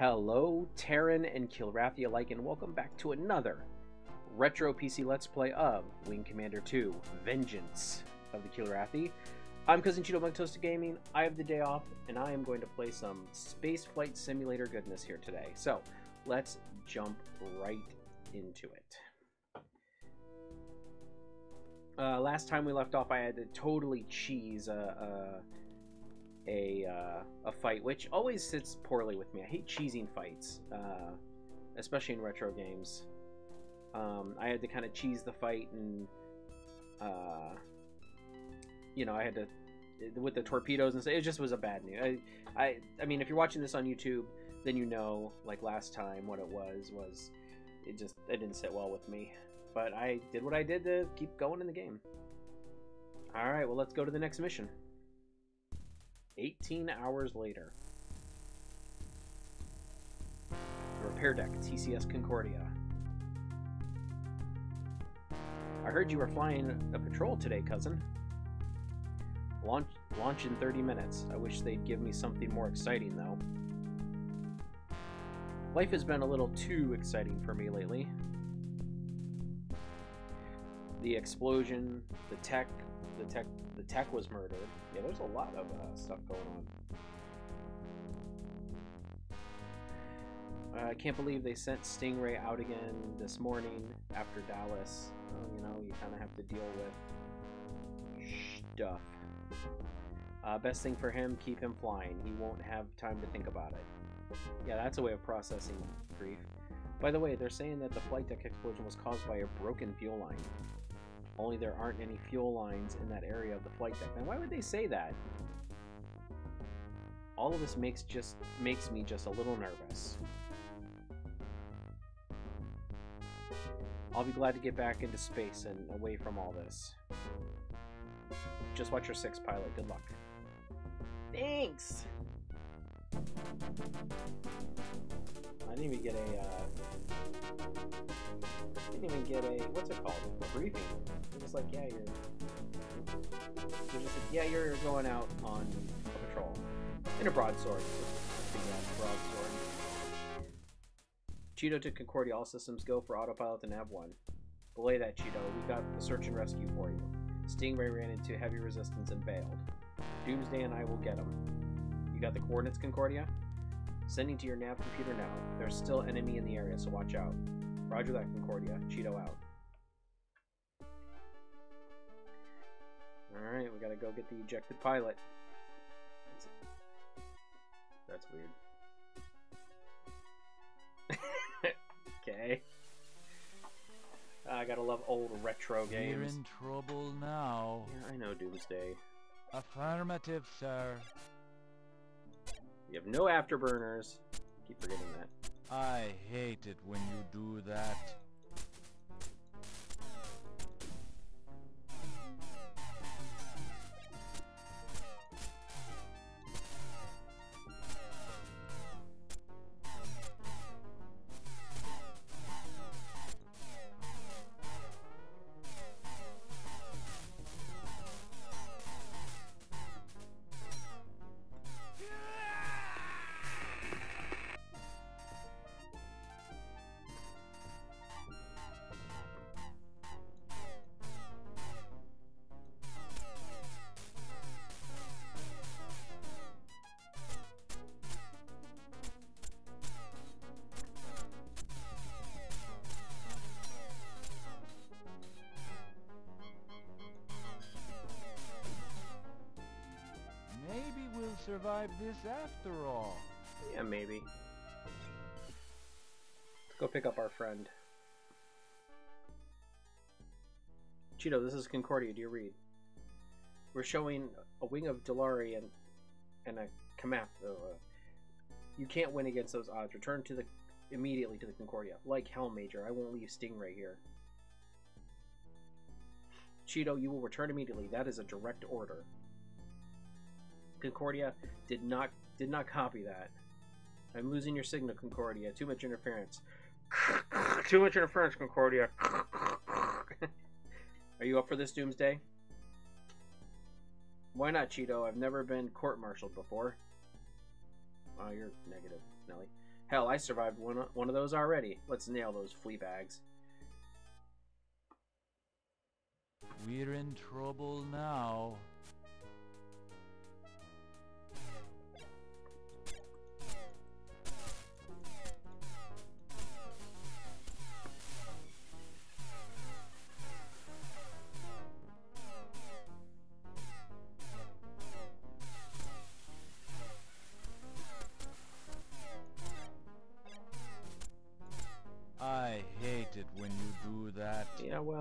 Hello, Terran and Kilrathi alike, and welcome back to another retro PC Let's Play of Wing Commander 2 Vengeance of the Kilrathi. I'm Cousin Cheeto Milquetoast Gaming. I have the day off, and I am going to play some Space Flight Simulator goodness here today. So, let's jump right into it. Uh, last time we left off, I had to totally cheese a, a, uh, a fight, which always sits poorly with me. I hate cheesing fights, uh, especially in retro games. Um, I had to kind of cheese the fight, and uh, you know, I had to with the torpedoes and stuff. It just was a bad news. I, I, I mean, if you're watching this on YouTube, then you know, like last time, what it was was it just it didn't sit well with me. But I did what I did to keep going in the game. Alright, well, let's go to the next mission. 18 hours later. The repair deck, TCS Concordia. I heard you were flying a patrol today, cousin. Launch, launch in 30 minutes. I wish they'd give me something more exciting, though. Life has been a little too exciting for me lately the explosion, the tech, the tech, the tech was murdered. Yeah, there's a lot of uh, stuff going on. Uh, I can't believe they sent Stingray out again this morning after Dallas. Well, you know, you kind of have to deal with stuff. Uh, best thing for him, keep him flying. He won't have time to think about it. Yeah, that's a way of processing grief. By the way, they're saying that the flight deck explosion was caused by a broken fuel line. Only there aren't any fuel lines in that area of the flight deck. Now, why would they say that? All of this makes just makes me just a little nervous. I'll be glad to get back into space and away from all this. Just watch your six pilot. Good luck. Thanks! I didn't even get a, uh, didn't even get a, what's it called? A briefing. It was like, yeah, you're, you're just like, yeah, you're going out on a patrol. In a broadsword. Broadsword. Cheeto to Concordia, all systems go for autopilot and nav 1. Belay that, Cheeto. We've got the search and rescue for you. Stingray ran into heavy resistance and bailed. Doomsday and I will get him. You got the coordinates, Concordia? Sending to your nav computer now. There's still enemy in the area, so watch out. Roger that, Concordia. Cheeto out. Alright, we gotta go get the ejected pilot. That's, That's weird. okay. I gotta love old retro games. You're in trouble now. Yeah, I know Doomsday. Affirmative, sir. You have no afterburners. Keep forgetting that. I hate it when you do that. Survive this after all. Yeah, maybe. Let's go pick up our friend. Cheeto, this is Concordia. Do you read? We're showing a wing of Delari and and a Kamekh. Uh, you can't win against those odds. Return to the immediately to the Concordia. Like hell, Major. I won't leave Stingray here. Cheeto, you will return immediately. That is a direct order. Concordia did not did not copy that. I'm losing your signal, Concordia. Too much interference. Too much interference, Concordia. Are you up for this doomsday? Why not, Cheeto? I've never been court-martialed before. Oh, you're negative, Nelly. Hell, I survived one one of those already. Let's nail those flea bags. We're in trouble now.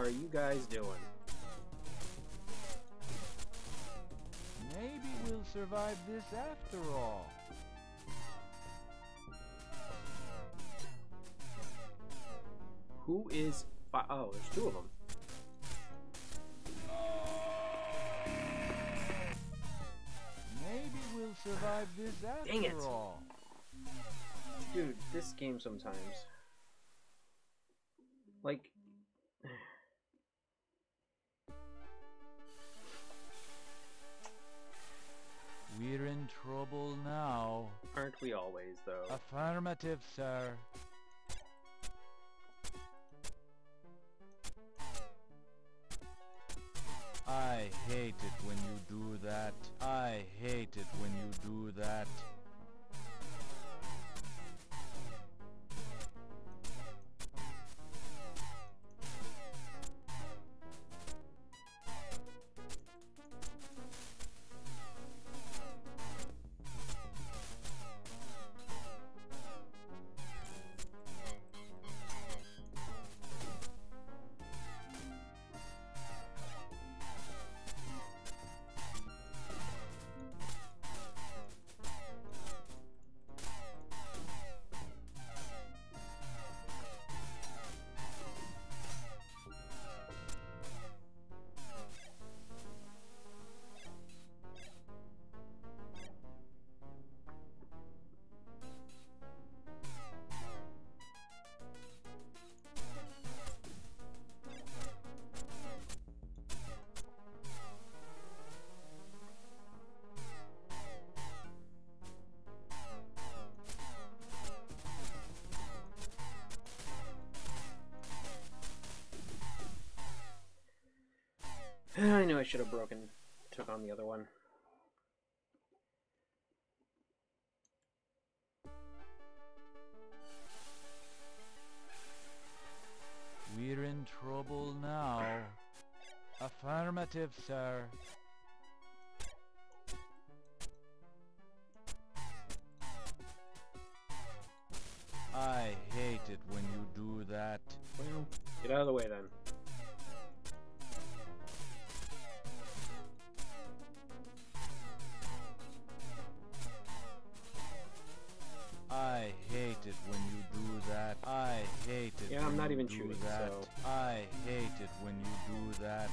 Are you guys doing? Maybe we'll survive this after all. Who is. Fi- oh, there's two of them. Maybe we'll survive this after Dang it. all. Dude, this game sometimes. Like. Trouble now. Aren't we always, though? Affirmative, sir. I hate it when you do that. I hate it when you do that. I knew I should have broken. Took on the other one. We're in trouble now. Affirmative, sir. I'm not even shooting, that. so- I hate it when you do that.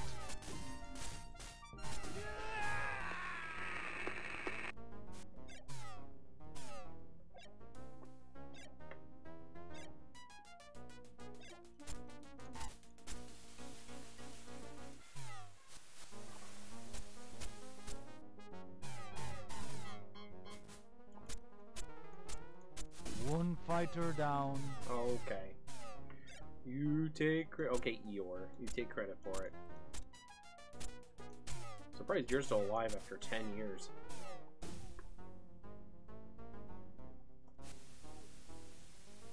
One fighter down. Okay. Take credit. Okay, Eeyore. You take credit for it. Surprised you're still alive after 10 years.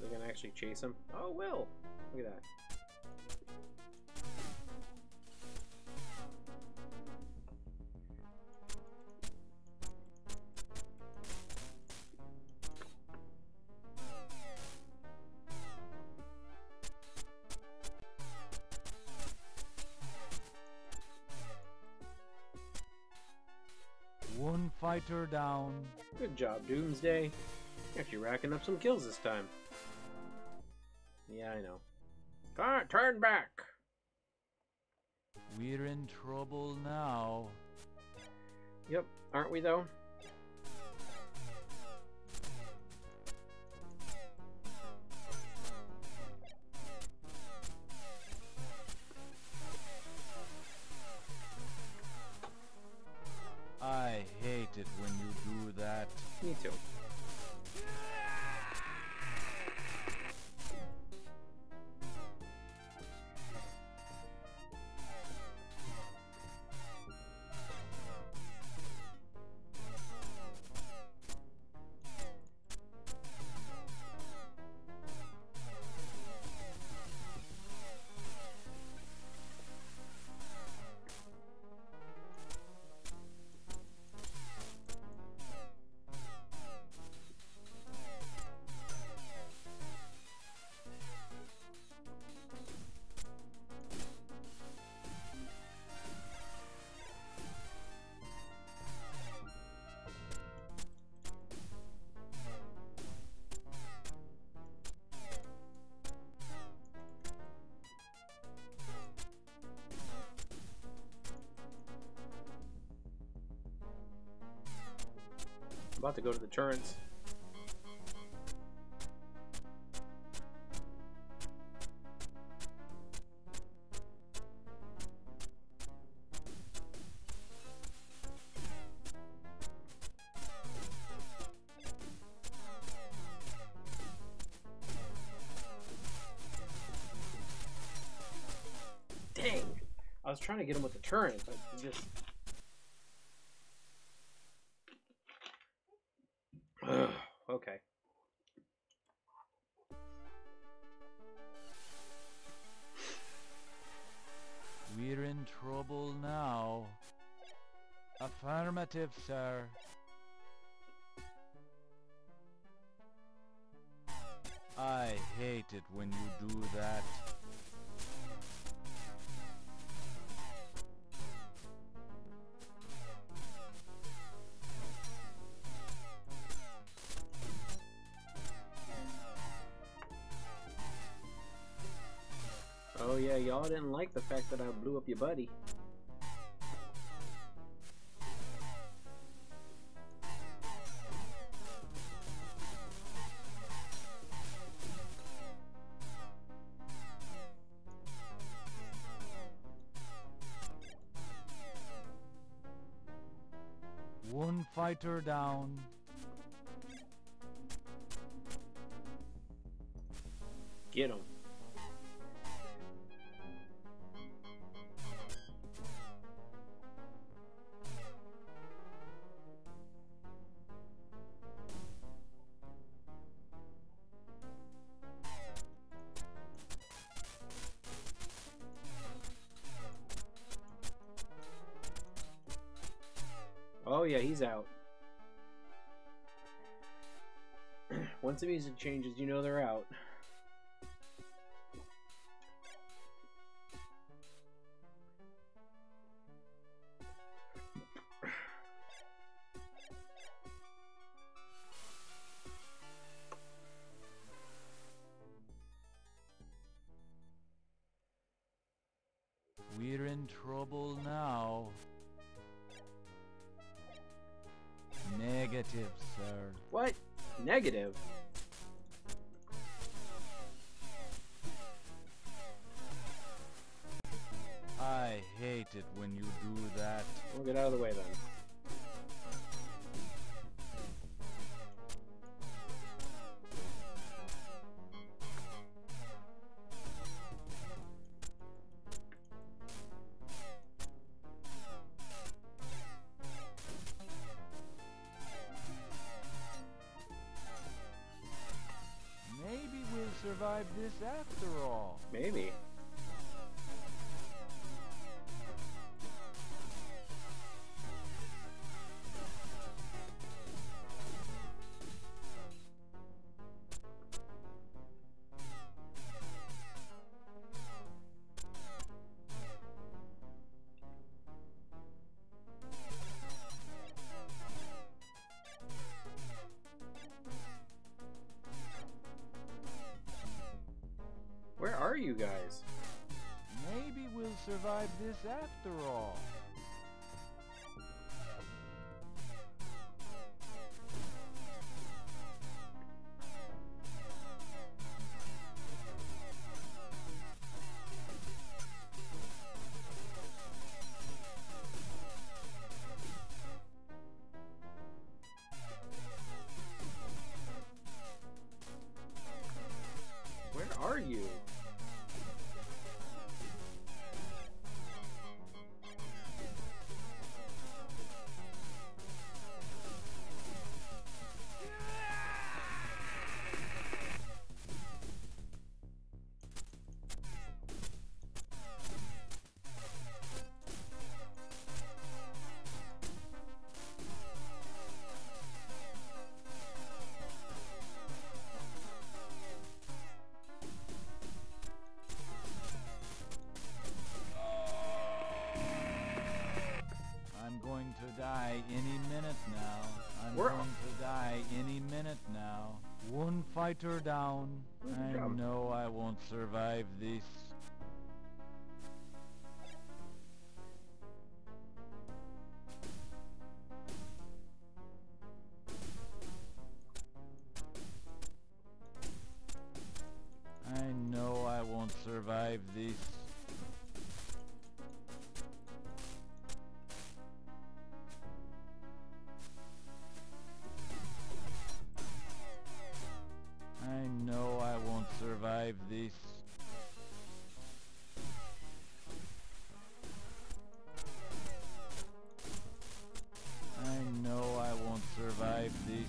They're gonna actually chase him? Oh, Will! Look at that. Fighter down. Good job, Doomsday. Actually racking up some kills this time. Yeah, I know. Ah, turn back! We're in trouble now. Yep, aren't we though? About to go to the turrets. Dang! I was trying to get him with the turret, but just Affirmative, sir. I hate it when you do that. Oh yeah, y'all didn't like the fact that I blew up your buddy. Fighter down. Get him. Oh yeah, he's out. Once the music changes, you know they're out. We'll survive this after all. Maybe. After all. Where are you? Survive this. I know I won't survive this.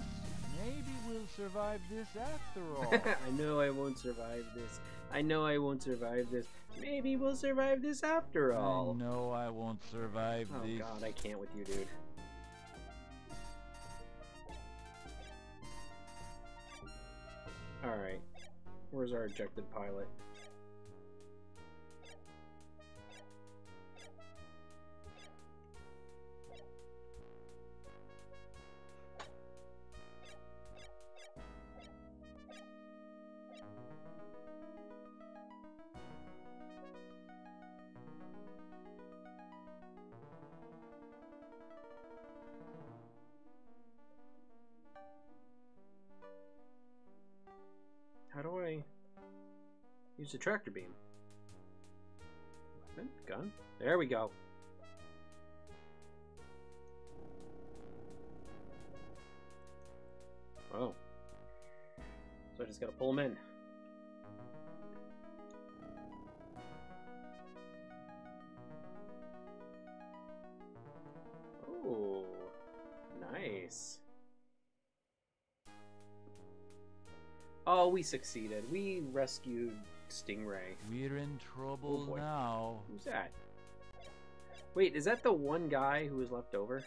Maybe we'll survive this after all. I know I won't survive this. I know I won't survive this. Maybe we'll survive this after all. I know I won't survive Oh this. Oh god, I can't with you, dude. Where's our ejected pilot? Use the tractor beam? Weapon? Gun? There we go. Oh. So I just gotta pull them in. Oh, nice. Oh, we succeeded. We rescued Stingray. We're in trouble Oh, now. Who's that? Wait, is that the one guy who was left over?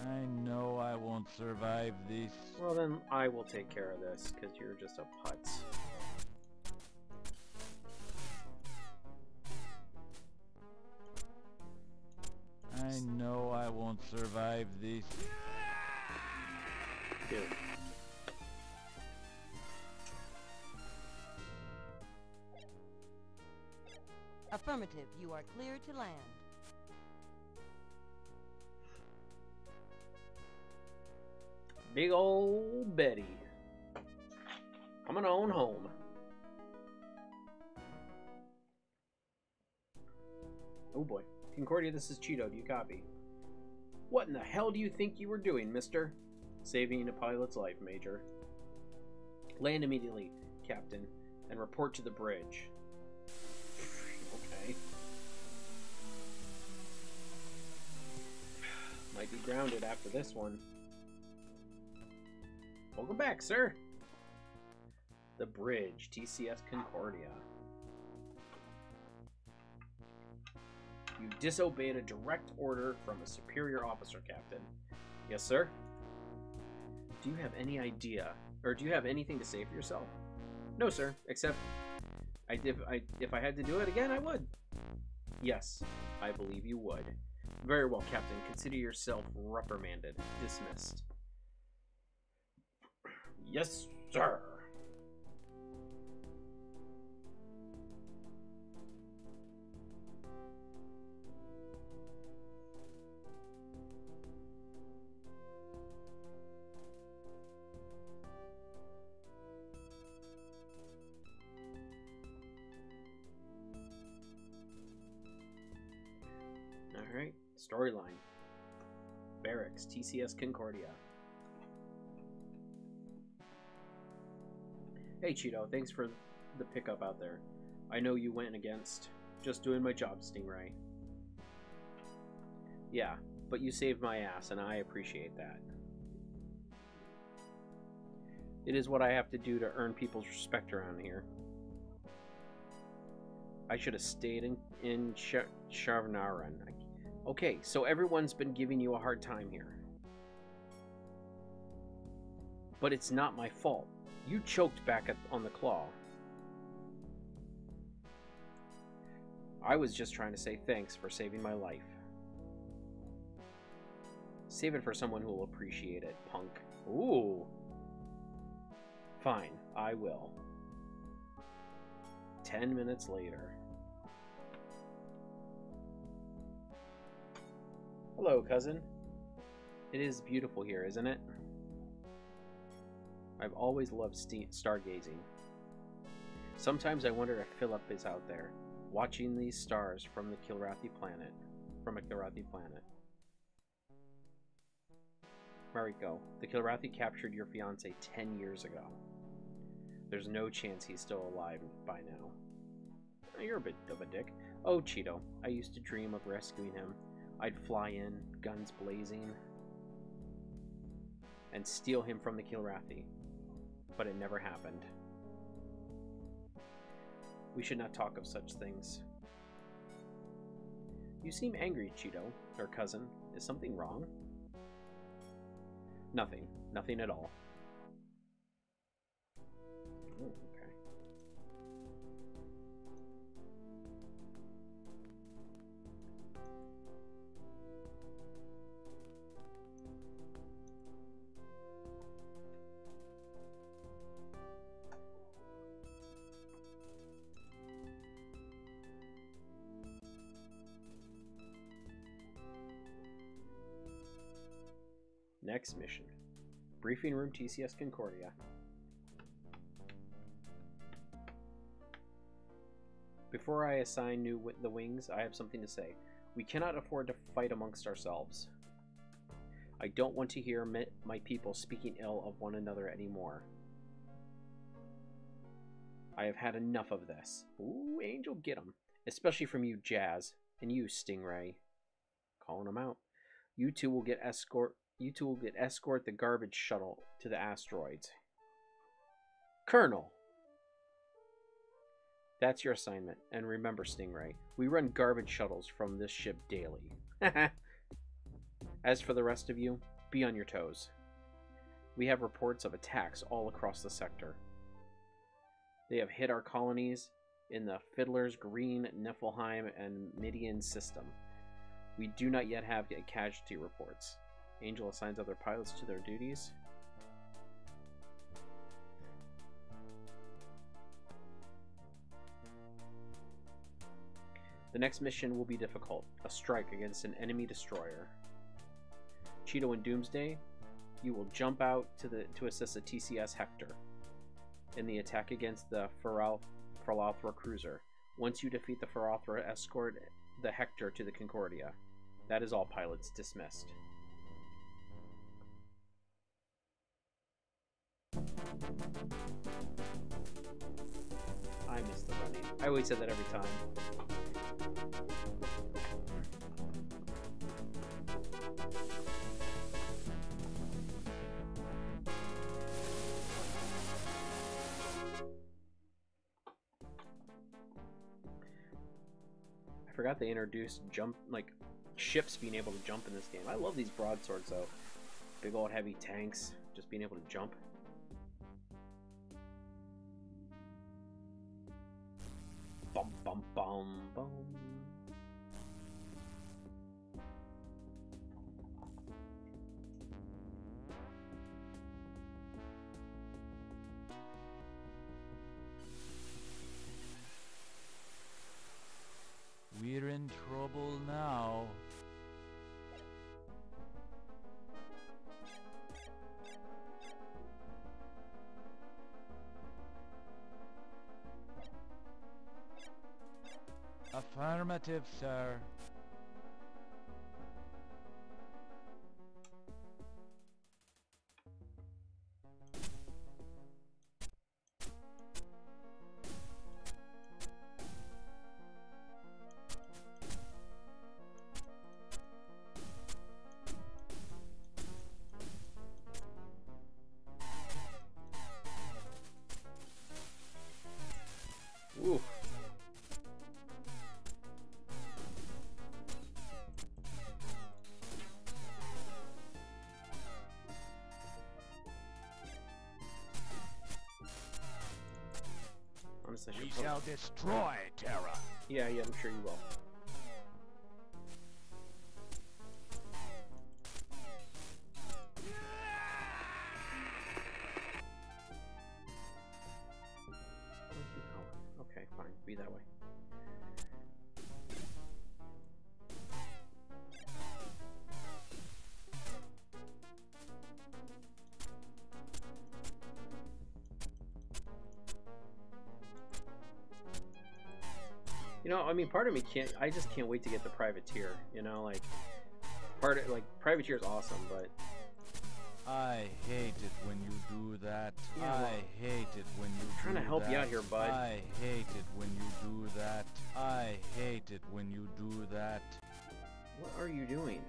I know I won't survive this. Well, then I will take care of this because you're just a putz. I know I won't survive this. Dude. Affirmative, you are clear to land. Big old Betty. i'm in on home. Oh boy. Concordia, this is Cheeto. Do you copy? What in the hell do you think you were doing, mister? Saving a pilot's life, Major. Land immediately, Captain, and report to the bridge. Might be grounded after this one. Welcome back, sir. The bridge, TCS Concordia. You disobeyed a direct order from a superior officer, Captain. Yes, sir. Do you have any idea, or do you have anything to say for yourself? No, sir. Except, I if I if I had to do it again, I would. Yes, I believe you would. Very well, Captain. Consider yourself reprimanded. Dismissed. Yes, sir. TCS Concordia. Hey Cheeto, thanks for the pickup out there. I know you went against. Just doing my job, Stingray. Yeah, but you saved my ass, and I appreciate that. It is what I have to do to earn people's respect around here. I should have stayed in, in Sh-. Okay, so everyone's been giving you a hard time here. But it's not my fault. You choked back on the claw. I was just trying to say thanks for saving my life. Save it for someone who will appreciate it, punk. Ooh. Fine, I will. Ten minutes later. Hello, cousin. It is beautiful here, isn't it? I've always loved stargazing. Sometimes I wonder if Philip is out there, watching these stars from the Kilrathi planet, from a Kilrathi planet. Mariko, the Kilrathi captured your fiance 10 years ago. There's no chance he's still alive by now. You're a bit of a dick. Oh, Cheeto, I used to dream of rescuing him. I'd fly in, guns blazing, and steal him from the Kilrathi. But it never happened. We should not talk of such things. You seem angry, Cheeto, or cousin. Is something wrong? Nothing. Nothing at all. Briefing room TCS Concordia. Before I assign new the wings, I have something to say. We cannot afford to fight amongst ourselves. I don't want to hear my people speaking ill of one another anymore. I have had enough of this. Ooh, Angel, get 'em. Especially from you, Jazz, and you, Stingray. Calling them out. You two will get escort. You two will get escort the garbage shuttle to the asteroids. Colonel. That's your assignment. And remember, Stingray, we run garbage shuttles from this ship daily. As for the rest of you, be on your toes. We have reports of attacks all across the sector. They have hit our colonies in the Fiddler's Green, Niflheim, and Midian system. We do not yet have casualty reports. Angel assigns other pilots to their duties. The next mission will be difficult a strike against an enemy destroyer. Cheeto and Doomsday, you will jump out to the to assist the TCS Hector in the attack against the Fralthra cruiser. Once you defeat the Fralthra, escort the Hector to the Concordia. That is all pilots dismissed. I miss the running. I always said that every time. I forgot they introduced jump like ships being able to jump in this game. I love these broadswords though. Big old heavy tanks, just being able to jump. Bum bum bum Affirmative, sir. Should. We shall destroy Terra. Yeah, yeah, I'm sure you will. Part of me can't. I just can't wait to get the privateer. You know, like part of like privateer is awesome, but I hate it when you do that. Yeah, well, I hate it when you I'm trying to help you out here, bud. I hate it when you do that. I hate it when you do that. what are you doing?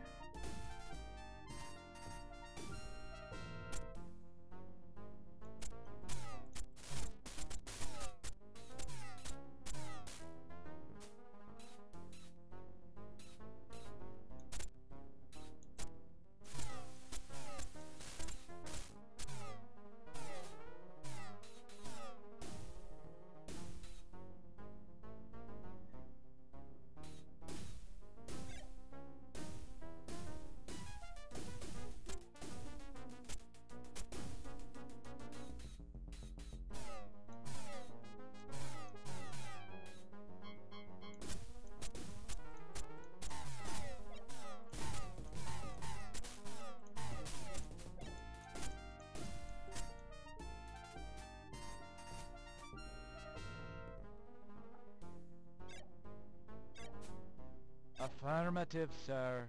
Affirmative, sir.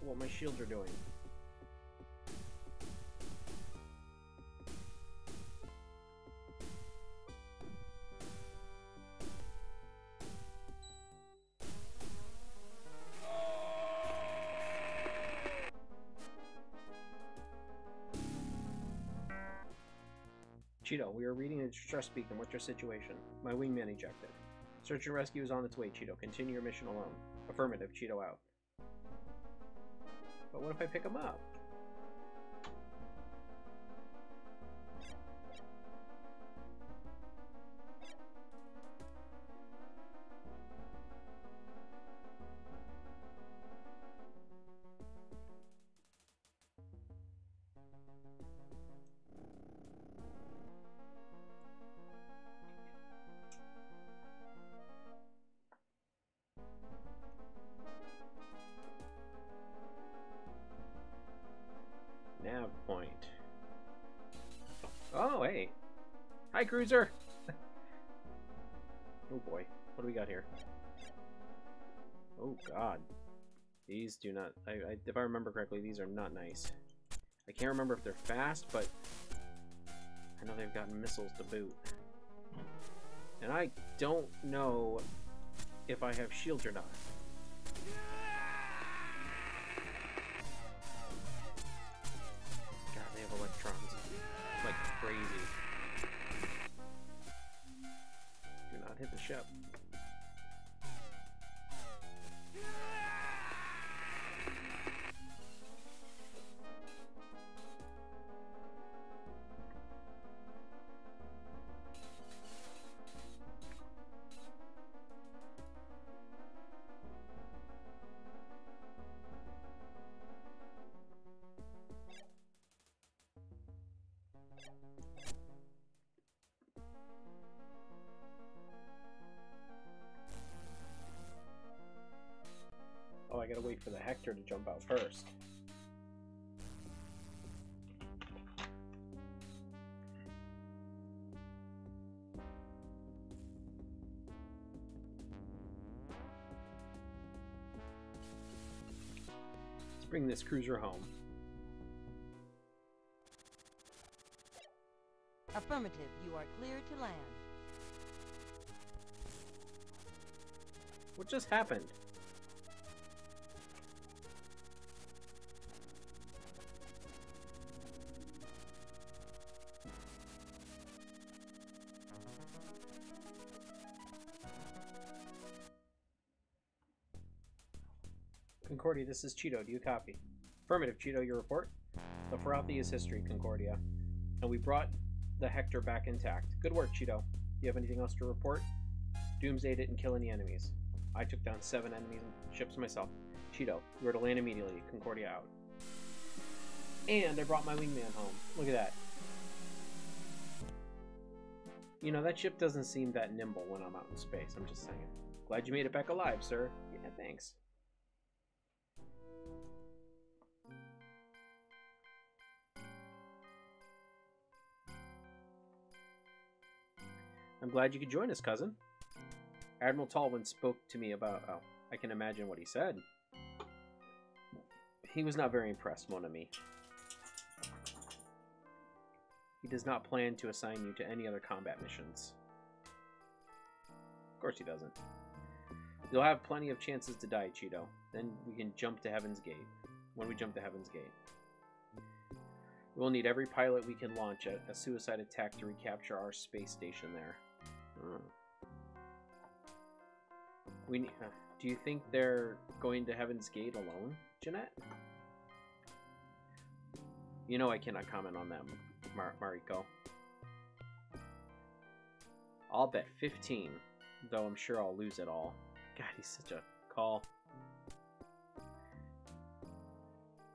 What my shields are doing. Cheeto, we are reading a distress beacon. What's your situation? My wingman ejected. Search and rescue is on its way, Cheeto. Continue your mission alone. Affirmative, Cheeto out. But what if I pick him up? Hi, cruiser. oh boy, what do we got here? Oh god, these do not. I, I, if I remember correctly, these are not nice. I can't remember if they're fast, but I know they've got missiles to boot. And I don't know if I have shields or not. Hit the ship. Gotta wait for the Hector to jump out first. Let's bring this cruiser home. Affirmative, you are clear to land. What just happened? This is Cheeto. Do you copy? Affirmative, Cheeto, your report? The Fralthra is history, Concordia. And we brought the Hector back intact. Good work, Cheeto. Do you have anything else to report? Doomsday didn't kill any enemies. I took down seven enemies and ships myself. Cheeto, you are to land immediately. Concordia out. And I brought my wingman home. Look at that. You know, that ship doesn't seem that nimble when I'm out in space. I'm just saying. Glad you made it back alive, sir. Yeah, thanks. I'm glad you could join us, cousin. Admiral Tolwyn spoke to me about. Oh, I can imagine what he said. He was not very impressed, mon ami. He does not plan to assign you to any other combat missions. Of course he doesn't. You'll have plenty of chances to die, Cheeto. Then we can jump to Heaven's Gate. When we jump to Heaven's Gate. We'll need every pilot we can launch a, a suicide attack to recapture our space station there. Hmm. We ne- uh, do you think they're going to Heaven's Gate alone, Jeanette? You know I cannot comment on that, Mar- Mariko. I'll bet 15, though I'm sure I'll lose it all. God, he's such a call.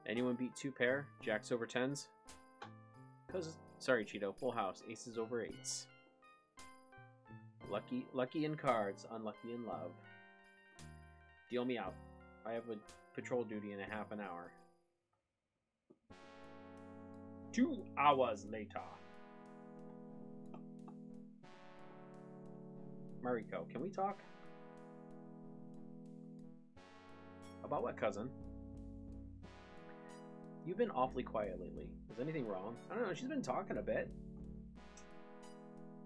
Anyone beat two pair? Jacks over tens? Cause sorry, Cheeto. Full house. Aces over eights. Lucky, lucky in cards, unlucky in love. Deal me out. I have a patrol duty in a half an hour. Two hours later. Mariko, can we talk? About what, cousin? You've been awfully quiet lately. Is anything wrong? I don't know, she's been talking a bit.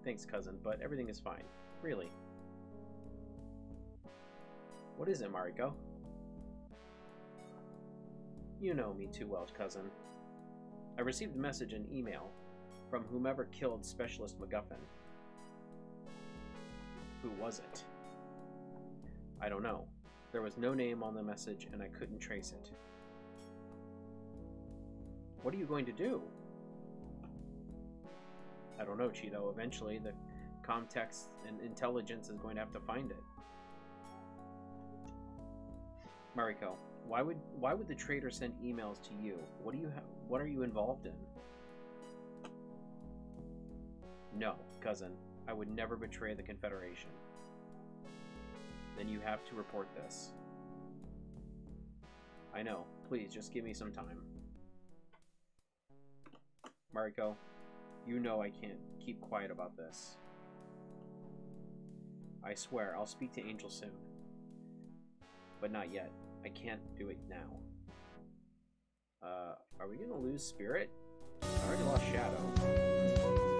Thanks, cousin, but everything is fine. Really. What is it, Mariko? You know me too well, cousin. I received a message and email from whomever killed Specialist MacGuffin. Who was it? I don't know. There was no name on the message and I couldn't trace it. What are you going to do? I don't know, Cheeto. Eventually, the context and intelligence is going to have to find it. Mariko, why would why would the traitor send emails to you? What do you have? What are you involved in? No, cousin. I would never betray the Confederation. Then you have to report this. I know. Please, just give me some time. Mariko, you know I can't keep quiet about this. I swear, I'll speak to Angel soon. But not yet. I can't do it now. Uh, are we gonna lose Spirit? I already lost Shadow.